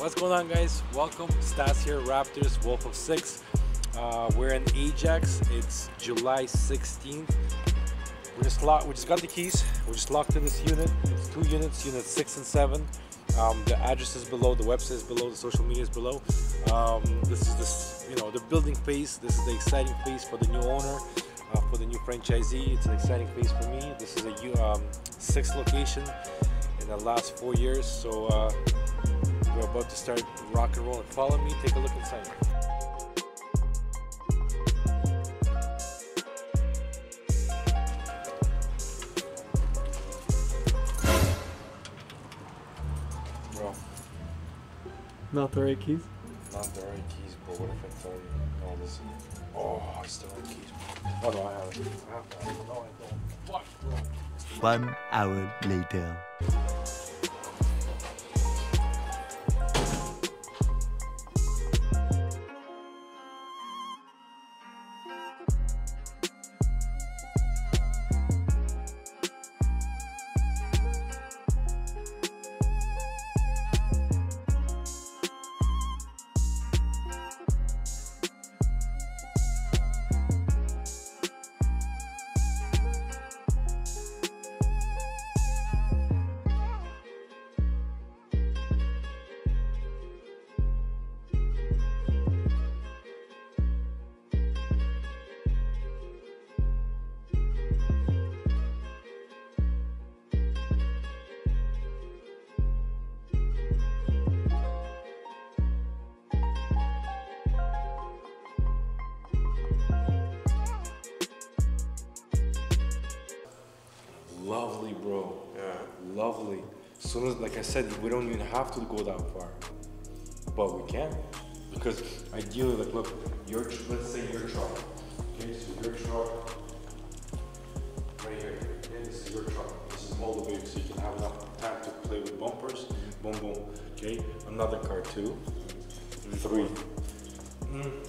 What's going on, guys? Welcome. Stas here, Wraptors, Wolf of Six. Uh, we're in Ajax. It's July 16th. We just locked. We just got the keys. We're just locked in this unit. It's two units, unit six and seven. Um, the address is below. The website is below. The social media is below. Um, this is this. You know, the building phase. This is the exciting phase for the new owner. Uh, for the new franchisee, it's an exciting phase for me. This is a um, sixth location in the last four years. So uh, we're about to start rock and roll. Follow me. Take a look inside. Bro, Not the right keys. not the right keys, but what if I tell you? Oh, this. Oh, it's the right keys. Oh no, I have it. I have to. No, I don't. Fuck, bro. One hour later. Soon as, like I said, we don't even have to go that far, but we can, because ideally, like, look, your let's say your truck. Okay, so your truck, right here. Okay, this is your truck. This is all the way, so you can have enough time to play with bumpers. Boom, boom. Okay, another car too. Three. Mm.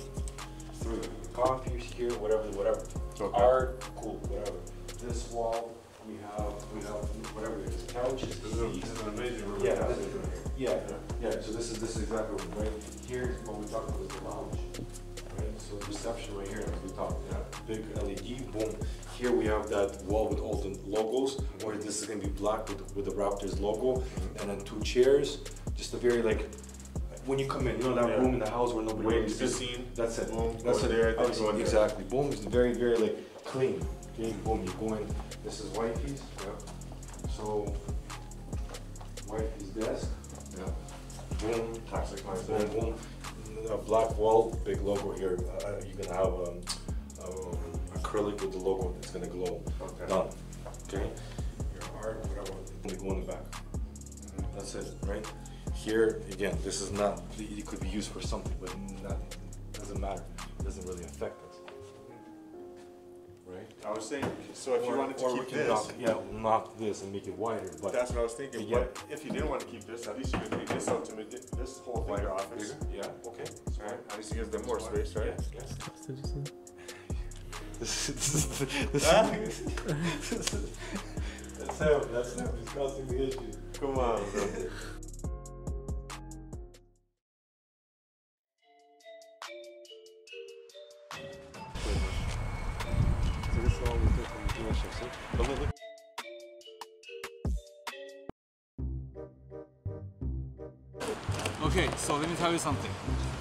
Three. Coffee here, whatever, whatever. Okay. Art, cool, whatever. This wall, we have, we have whatever it is, couches, This is, a, this is an amazing room. Yeah, this is, yeah, yeah, so this is, this is exactly what, right here, what we talked about is the lounge. Right, so reception right here, we talked, yeah, big LED, boom. Here we have that wall with all the logos, where this is gonna be black with, with the Wraptors logo, and then two chairs, just a very like, when you come in, you know that Yeah. room in the house where nobody Wait really to be sits? That's it. Boom, That's go it. there, then Obviously, go in there. Exactly. Boom is very, very like clean. Okay, boom, you go in. This is wifey's. Yeah. So wifey's desk. Yeah. Boom. Toxic Boom, mindset. boom. A black wall, big logo here. Uh, you're gonna have um, um, acrylic with the logo. It's gonna glow. Okay. Done. Okay. Your art, whatever. Only go in the back. That's it, right? Here, again, this is not, it could be used for something, but not, doesn't matter. It doesn't really affect? I was saying, so if you wanted to or keep can this, knock- Yeah, knock this and make it wider, but. that's what I was thinking. Yeah. But if you didn't want to keep this, at least you could make this out to make it, this whole thing your office. Bigger? Yeah, okay. Right? At least it gives them more space, right? Yeah, yeah. Did? This is, this is, this is, this is, that's him, that's him discussing the issue. Come on, bro. something.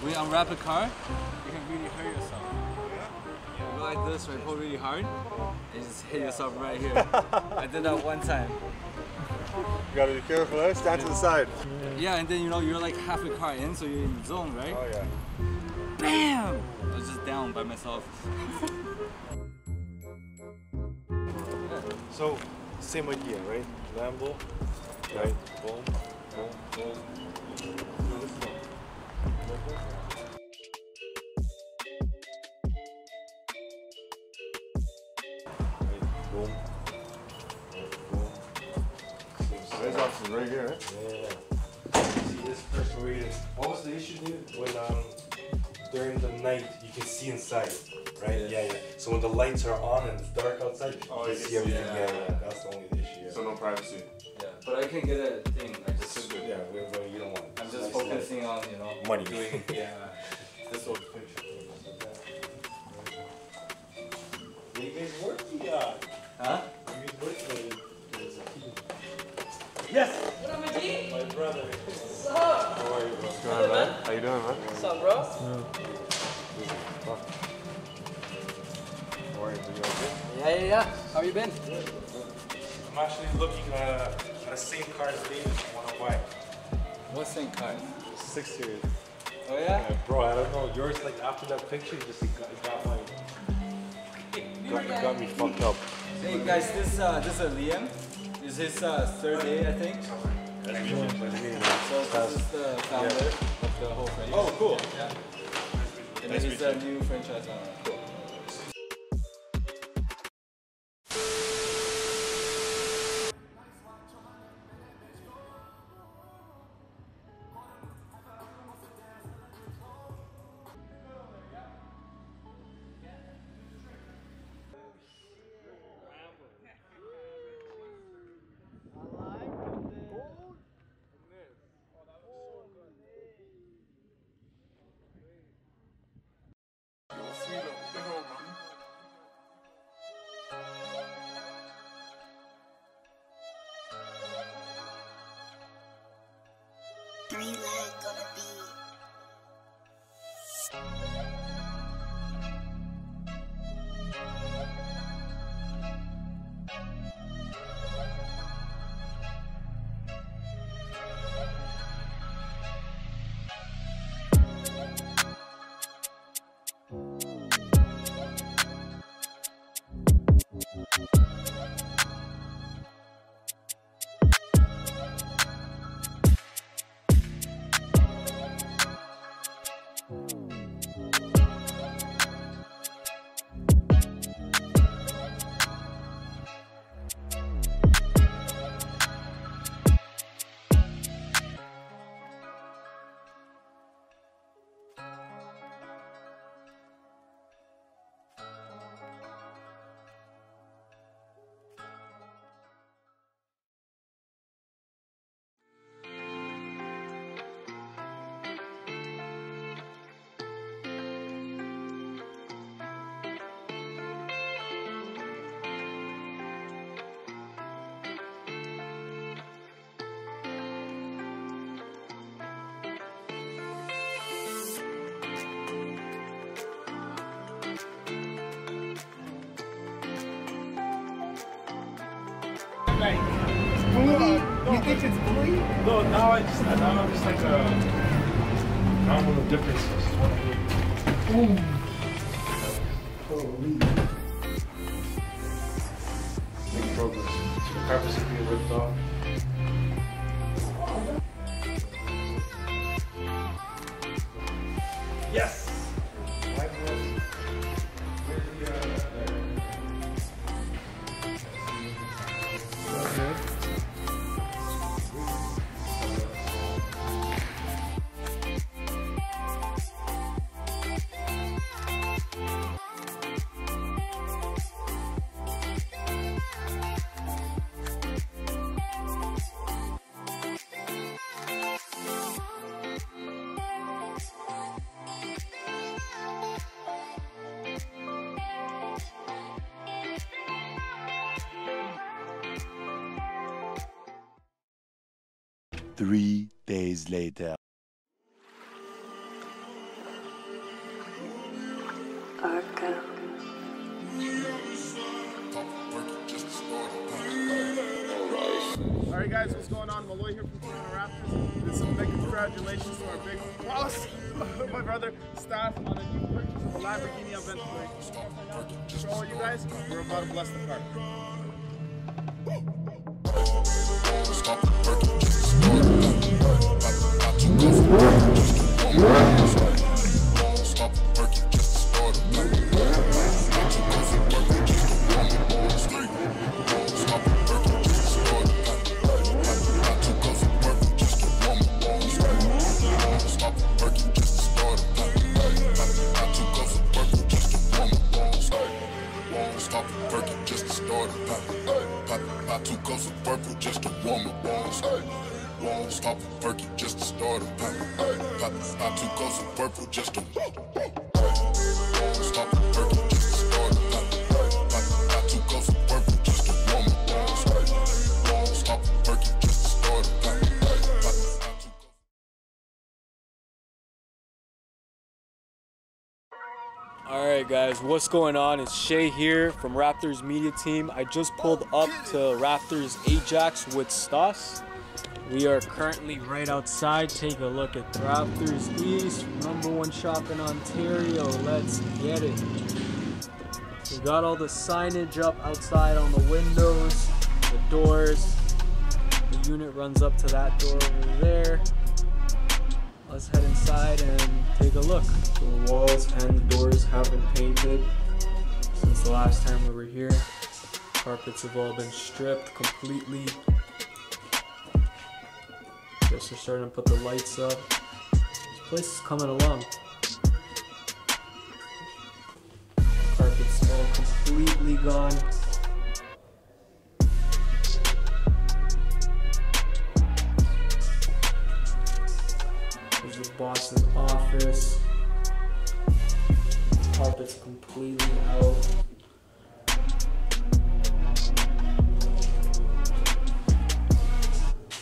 When you unwrap a car, you can really hurt yourself. You go like this, right, pull really hard, and just hit yourself right here. I did that one time. You gotta be careful, eh? Stand to the side. Yeah, and then you know, you're like half a car in, so you're in the zone, right? Oh, yeah. BAM! I was just down by myself. So, same idea, right? Lambo, right? Boom, boom, boom. Boom, right, boom. So his office is right here? Yeah. See this perforated. What was the issue, dude? When um during the night you can see inside, right? Yeah, yeah. So when the lights are on and it's dark outside, Oh, you you can can see everything. Yeah, yeah. yeah. That's the only issue. Yeah. So no privacy. Yeah, but I can get a thing. I just yeah, we, we, you focusing on you know Money. doing yeah this old picture. You guys work yeah. Huh? You guys work Yes! What up, my brother. How are you, bro? How you doing, man? What's up, bro? How are you? You okay? Yeah, yeah, yeah. How you been? I'm actually looking uh, at the same car as David. I want to buy. What same card? Six series. Oh yeah? Yeah, bro, I don't know. Yours, like after that picture, just it got, it got my. Got, it got me fucked up. Hey guys, this uh this is Liam. This is his uh, third day I think. Nice to. Nice to you. So this is the founder of the whole franchise. Oh, cool. Yeah. And then he's the new franchise owner. You think it's? No, now I just now I'm just like a. Now I'm a different. Just one Three days later. Arca. All right, guys, what's going on? Maloi here from Toronto Wraptors. This is a big congratulations to our big boss, my brother, Stas, on a new purchase of a Lamborghini Aventador. For all you guys, we're about to bless the car. All right, guys, what's going on? It's Shay here from Wraptors Media Team. I just pulled up to Wraptors Ajax with Stas. We are currently right outside. Take a look at Wraptors East, number one shop in Ontario. Let's get it. We got all the signage up outside on the windows, the doors. The unit runs up to that door over there. Let's head inside and take a look. The walls and the doors have been painted since the last time we were here. Carpets have all been stripped completely. Guess they're starting to put the lights up. This place is coming along. Carpets all completely gone. Boss's office. Carpet's completely out.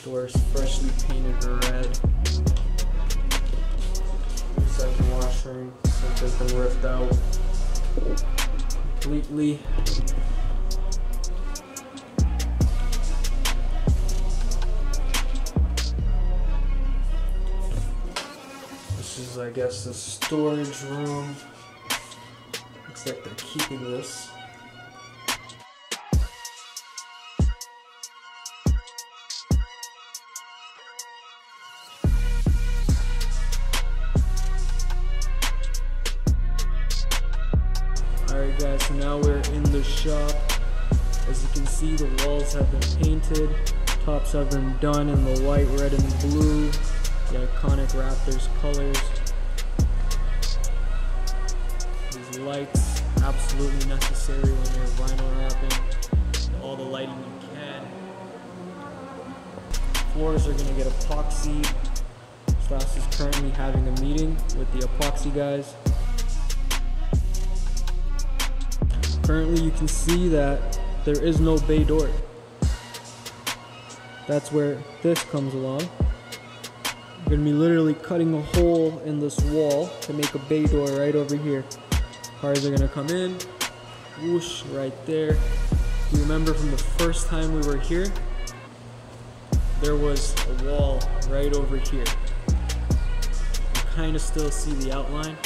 Doors freshly painted red. Second washroom. Has been ripped out completely. I guess, the storage room. Looks like they're keeping this. Alright guys, so now we're in the shop. As you can see, the walls have been painted. Tops have been done in the white, red, and blue. The iconic Wraptors colors. Absolutely necessary when you're vinyl wrapping. All the lighting you can. Floors are gonna get epoxy. Stas is currently having a meeting with the epoxy guys. Currently you can see that there is no bay door. That's where this comes along. We're gonna be literally cutting a hole in this wall to make a bay door right over here. Cars are gonna come in, whoosh, right there. You remember from the first time we were here, there was a wall right over here. You kind of still see the outline.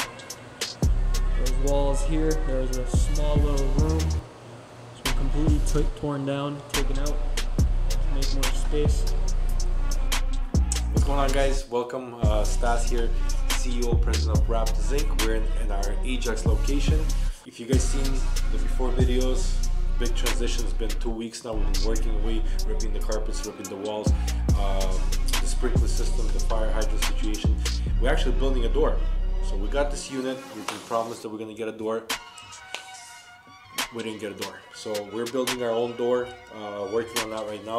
Those walls here, there's a small little room. It's been completely torn down, taken out to make more space. What's going on, guys? Welcome, uh, Stas here, CEO, President of Wraptors Inc. We're in, in our Ajax location. If you guys seen the before videos, big transition. It's been two weeks now. We've been working away, ripping the carpets, ripping the walls, um, the sprinkler system, the fire hydrant situation. We're actually building a door. So we got this unit. We've been promised that we're gonna get a door. We didn't get a door. So we're building our own door, uh, working on that right now.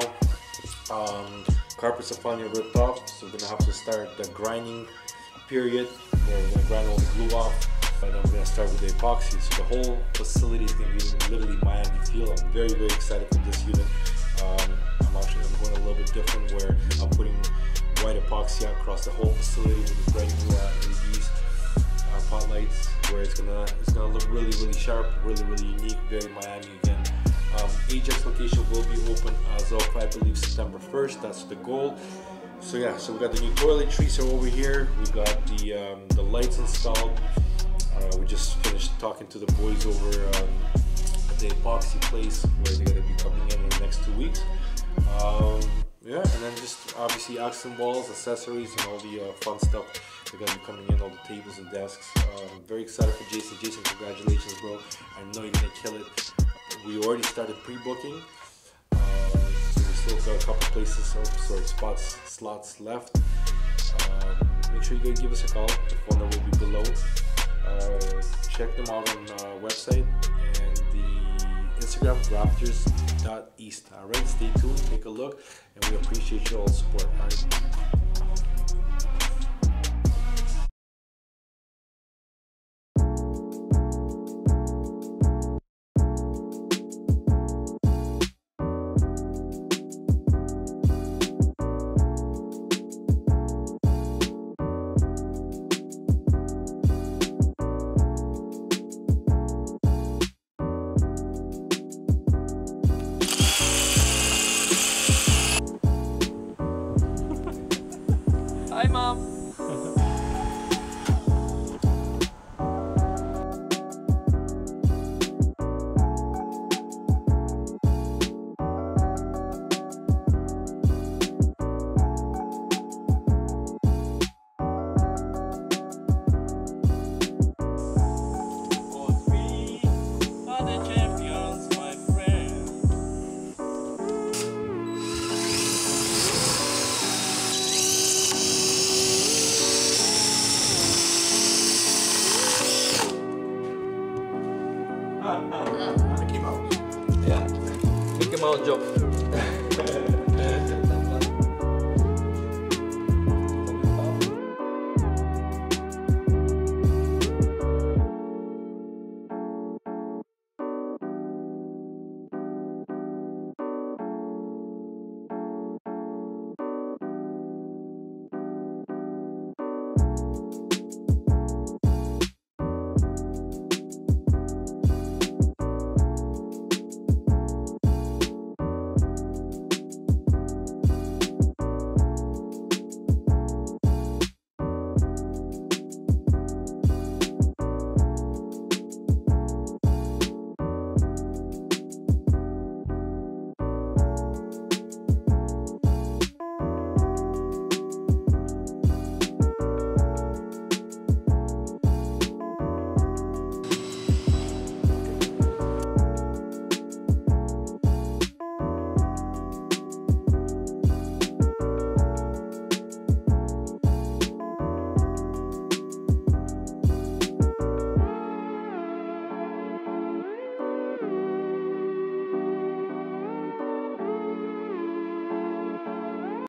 Um, carpets are finally ripped off, so we're gonna have to start the grinding period where we're gonna grind all the glue off. And we're gonna start with the epoxy. So the whole facility is gonna be literally Miami feel. I'm very, very excited for this unit. Um, I'm actually I'm going a little bit different where I'm putting white epoxy across the whole facility with the brand new uh, LEDs, uh, pot lights, where it's gonna it's gonna look really, really sharp, really, really unique, very Miami again. Um, Ajax location will be open as of I believe September 1st. That's the goal. So yeah, so we got the new toiletries are over here. We got the um, the lights installed. Uh, we just finished talking to the boys over um, at the epoxy place where they're gonna be coming in in the next two weeks. Um, yeah, and then just obviously accent walls, accessories, and all the uh, fun stuff. They're gonna be coming in, all the tables and desks. Um, very excited for Jason. Jason, congratulations, bro! I know you're gonna kill it. We already started pre-booking. So still got a couple places, oh, sorry, spots, slots left. Um, make sure you give us a call. The phone number will be below. Uh, check them out on uh, website and the Instagram wraptors.east. All right, stay tuned, take a look, and we appreciate your all support. All right.